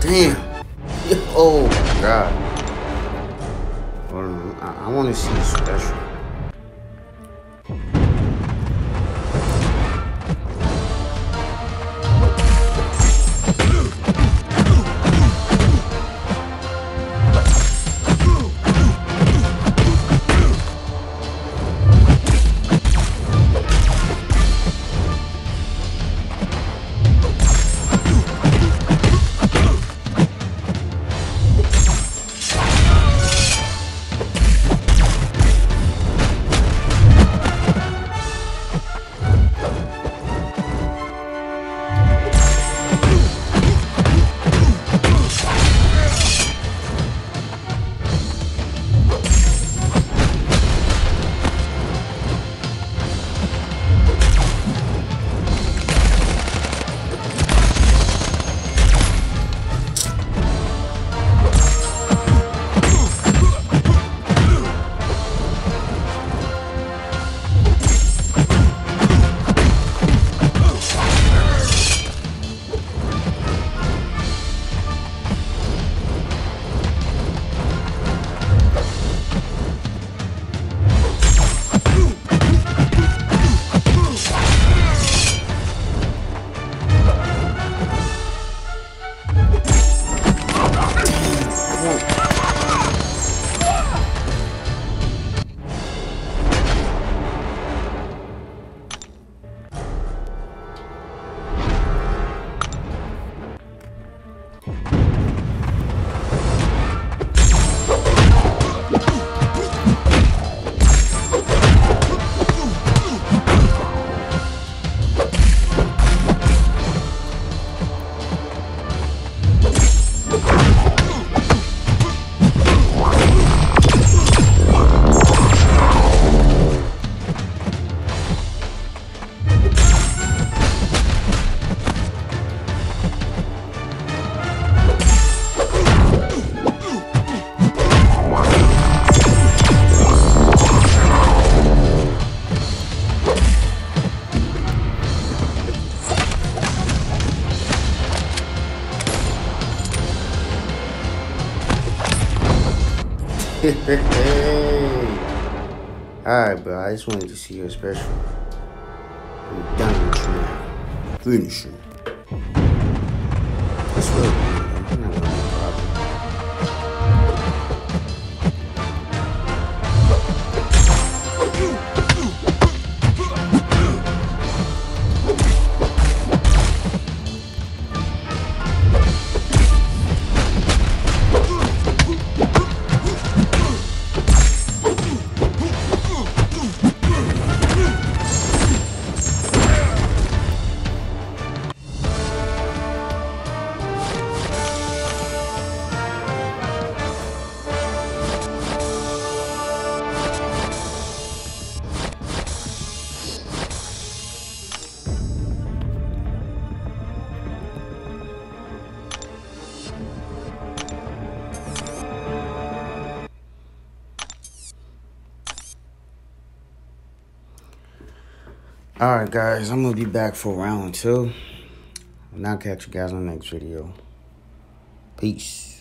Damn. Oh god. I, want to see special. Alright, bro. I just wanted to see your special. I'm done with you now. Finish him. That's real. Alright, guys. I'm to be back for round two. And I'll catch you guys on the next video. Peace.